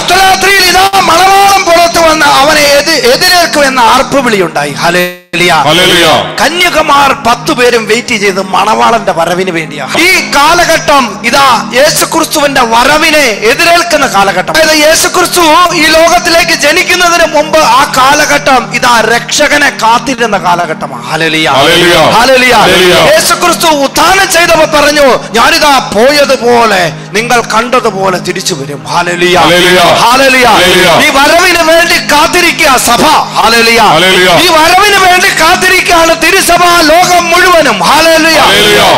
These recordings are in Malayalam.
അർദ്ധരാത്രിയിൽ ഇതാ മണവാളം പുറത്തു വന്ന് അവനെ എതിരേൽക്കും എന്ന ആർപ്പുവിളിയുണ്ടായി ഹലേ കന്യകമാർ പത്തു പേരും വെയിറ്റ് ചെയ്ത് മണവാളന്റെ വരവിന് വേണ്ടിയാ ഈ കാലഘട്ടം ഇതാ യേശുക്രിസ്തുവിന്റെ വരവിനെ എതിരേൽക്കുന്ന കാലഘട്ടം. അതായത് യേശുക്രിസ്തു ഈ ലോകത്തിലേക്ക് ജനിക്കുന്നതിന് മുമ്പ് ആ കാലഘട്ടം ഇതാ രക്ഷകനെ കാത്തിരുന്ന കാലഘട്ടമാണ്. യേശുക്രിസ്തു ഉത്ഥാനം ചെയ്തവ പറഞ്ഞു ഞാനിതാ പോയതുപോലെ നിങ്ങൾ കണ്ടതുപോലെ തിരിച്ചു വരും. ഹാലലിയ. ഹാലലിയ. ഈ വരവിന് വേണ്ടി കാത്തിരിക്കുക സഭ. ഹാലലിയ. ഈ വരവിന് വേണ്ടി കാത്തിരിക്കുകയാണ് തിരുസഭ ലോകം മുഴുവനും.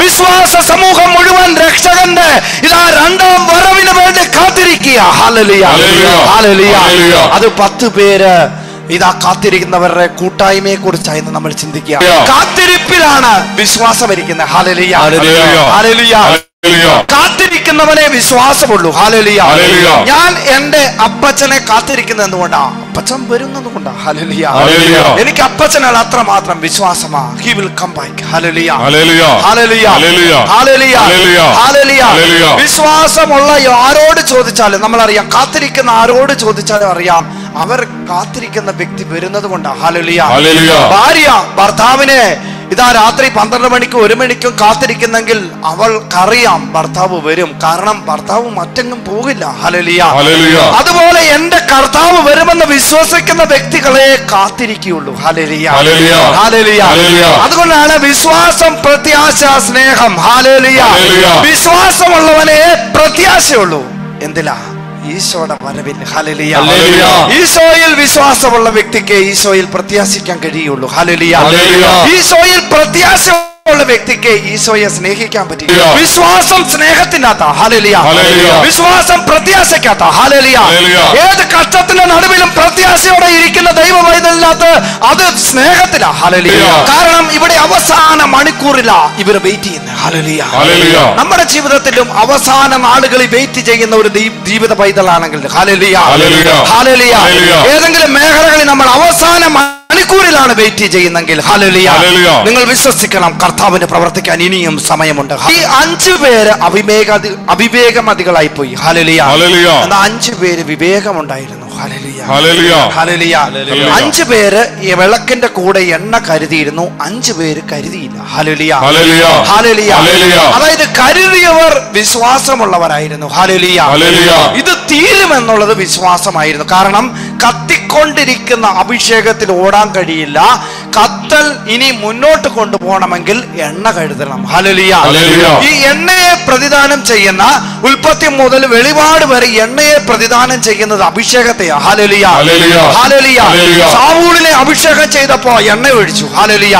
വിശ്വാസ സമൂഹം മുഴുവൻ രക്ഷകന്റെ ഇതാ രണ്ടാം വരവിന് വേണ്ടി കാത്തിരിക്കുക. അത് പത്ത് പേര് ഇതാ കാത്തിരിക്കുന്നവരുടെ കൂട്ടായ്മയെ കുറിച്ചായിരുന്നു നമ്മൾ ചിന്തിക്കുക. കാത്തിരിപ്പിലാണ് വിശ്വാസം ഇരിക്കുന്നത് ഹാലലിയ ഹാലലിയ കാത്തിരിക്കുന്നവനെ വിശ്വാസമുള്ളൂ ഹാലലിയ. ഞാൻ എന്റെ അപ്പച്ചനെ കാത്തിരിക്കുന്നത് എന്തുകൊണ്ടാ അപ്പച്ചൻ വരുന്നത് കൊണ്ടാ ഹലലിയ. എനിക്ക് അപ്പച്ചനാൽ അത്രമാത്രം വിശ്വാസമാ he will come back hallelujah. Hallelujah. Hallelujah. Hallelujah. വിശ്വാസമുള്ള ആരോട് ചോദിച്ചാലും നമ്മൾ അറിയാം കാത്തിരിക്കുന്ന ആരോട് ചോദിച്ചാലും അറിയാം അവർ കാത്തിരിക്കുന്ന വ്യക്തി വരുന്നത് കൊണ്ടാ ഹലലിയ. ഭാര്യ ഭർത്താവിനെ ഇതാ രാത്രി പന്ത്രണ്ട് മണിക്കും ഒരു മണിക്കും കാത്തിരിക്കുന്നെങ്കിൽ അവൾക്കറിയാം ഭർത്താവ് വരും. കാരണം ഭർത്താവ് മറ്റെങ്ങും പോകില്ല. ഹലലിയ അതുപോലെ എന്റെ കർത്താവ് വരുമെന്ന് വിശ്വസിക്കുന്ന വ്യക്തികളെ കാത്തിരിക്കുകയുള്ളൂ. ഹലലിയ ഹലലിയ. അതുകൊണ്ടാണ് വിശ്വാസം പ്രത്യാശ സ്നേഹം. ഹാലലിയ. വിശ്വാസമുള്ളവനെ പ്രത്യാശയുള്ളൂ. എന്തിലാ ഈശോയുടെ വരവിൽ ഹലലിയ. ഈശോയിൽ വിശ്വാസമുള്ള വ്യക്തിക്ക് ഈശോയിൽ പ്രത്യാശിക്കാൻ കഴിയുള്ളൂ. ഹലലിയ. ഈശോയിൽ പ്രത്യാശ വ്യക്തിക്ക് ഈശോയെ സ്നേഹിക്കാൻ പറ്റി. വിശ്വാസം സ്നേഹത്തിനകത്ത ഹലലിയ. വിശ്വാസം പ്രത്യാശക്കകത്ത ഹലലിയ. ഏത് കഷ്ടത്തിന്റെ നടുവിലും ദൈവവൈതലിനകത്ത് അത് സ്നേഹത്തിലാ ഹലലിയ. കാരണം ഇവിടെ അവസാന മണിക്കൂറിലാ ഇവർ വെയിറ്റ് ചെയ്യുന്നത് ഹലലിയ. നമ്മുടെ ജീവിതത്തിലും അവസാന നാളുകളിൽ വെയിറ്റ് ചെയ്യുന്ന ഒരു ജീവിത പൈതലാണെങ്കിൽ ഹലലിയ. ഹലലിയ. ഏതെങ്കിലും മേഖലകളിൽ നമ്മൾ അവസാന മണിക്കൂറിലാണ് വെയിറ്റ് ചെയ്യുന്നെങ്കിൽ ഹലലിയ. നിങ്ങൾ വിശ്വസിക്കണം കർത്താവിന് പ്രവർത്തിക്കാൻ ഇനിയും സമയമുണ്ട് ഈ അഞ്ചു പേര് അവിവേകതി അവിവേകമതികളായി പോയി ഹലലിയ. എന്നാ അഞ്ചു പേര് വിവേകമുണ്ടായിരുന്നു അഞ്ചു പേര് ഈ വിളക്കിന്റെ കൂടെ എണ്ണ കരുതിയിരുന്നു. അഞ്ചു പേര് കരുതിയില്ല. ഹലലിയ. അതായത് കരുതിയവർ വിശ്വാസമുള്ളവരായിരുന്നു. ഹലലിയ. ഇത് തീരുമെന്നുള്ളത് വിശ്വാസമായിരുന്നു. കാരണം കത്തിക്കൊണ്ടിരിക്കുന്ന അഭിഷേകത്തിൽ ഓടാൻ കഴിയില്ല. കത്തൽ ഇനി മുന്നോട്ട് കൊണ്ടുപോകണമെങ്കിൽ എണ്ണ കഴുതണം ഹലലിയ. ഈ എണ്ണയെ പ്രതിദാനം ചെയ്യുന്ന ഉൽപ്പത്തി മുതൽ വെളിപാട് വരെ എണ്ണയെ പ്രതിദാനം ചെയ്യുന്നത് അഭിഷേകത്തെയാ ഹലലിയ. ഹലലിയ. സാവൂളിനെ അഭിഷേകം ചെയ്തപ്പോ എണ്ണ ഒഴിച്ചു ഹലലിയ.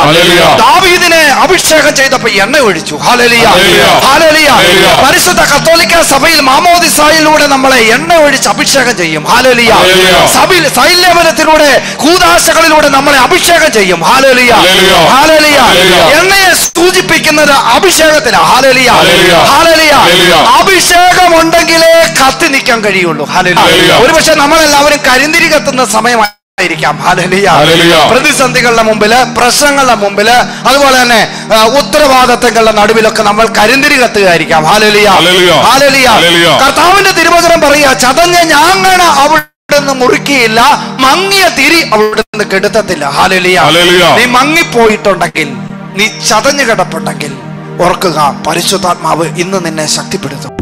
ദാവീദിനെ അഭിഷേകം ചെയ്തപ്പോ എണ്ണ ഒഴിച്ചു ഹലലിയ. ഹലലിയ. പരിശുദ്ധ കത്തോലിക്ക സഭയിൽ മാമോദിസായിലൂടെ നമ്മളെ എണ്ണ ഒഴിച്ച് അഭിഷേകം ചെയ്യും ഹാലലിയ. സഭയിൽ സൈന്യബലത്തിലൂടെ കൂതാശകളിലൂടെ നമ്മളെ അഭിഷേകം ചെയ്യും എണ്ണയെ സൂചിപ്പിക്കുന്നത് അഭിഷേകത്തിന് ഹാലലിയ ഹാലലിയ അഭിഷേകം ഉണ്ടെങ്കിലേ കത്തി നിൽക്കാൻ കഴിയുള്ളൂ ഹാലലിയ. ഒരുപക്ഷെ നമ്മളെല്ലാവരും കരിന്തിരി കത്തുന്ന സമയമായിരിക്കാം ഹാലലിയ പ്രതിസന്ധികളുടെ മുമ്പിൽ പ്രശ്നങ്ങളുടെ മുമ്പിൽ അതുപോലെ തന്നെ ഉത്തരവാദിത്തങ്ങളുടെ നടുവിലൊക്കെ നമ്മൾ കരിന്തിരി കത്തുകയായിരിക്കാം ഹാലലിയ. ഹാലലിയ കർത്താവിന്റെ തിരുവചനം പറയുക ചതഞ്ഞ ഞാങ്ങണ അവിടെ നിന്ന് മുറുക്കിയില്ല മങ്ങിയ തിരി അവിടെ നിന്ന് കെടുത്തത്തില്ല ഹാലലിയ. നീ മങ്ങിപ്പോയിട്ടുണ്ടെങ്കിൽ നീ ചതഞ്ഞു കിടപ്പുണ്ടെങ്കിൽ ഓർക്കുക പരിശുദ്ധാത്മാവ് ഇന്ന് നിന്നെ ശക്തിപ്പെടുത്തും.